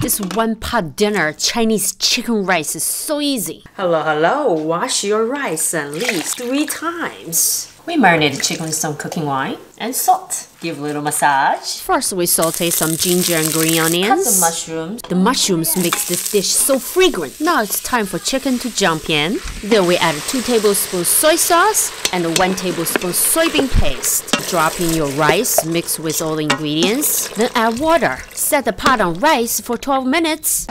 This one pot dinner Chinese chicken rice is so easy. Hello, hello. Wash your rice at least three times. We marinate the chicken with some cooking wine and salt. Give a little massage. First, we saute some ginger and green onions. Cut some mushrooms. The mushrooms makes this dish so fragrant. Now it's time for chicken to jump in. Then we add 2 tablespoons soy sauce and 1 tablespoon soybean paste. Drop in your rice, mix with all the ingredients. Then add water. Set the pot on rice for 12 minutes.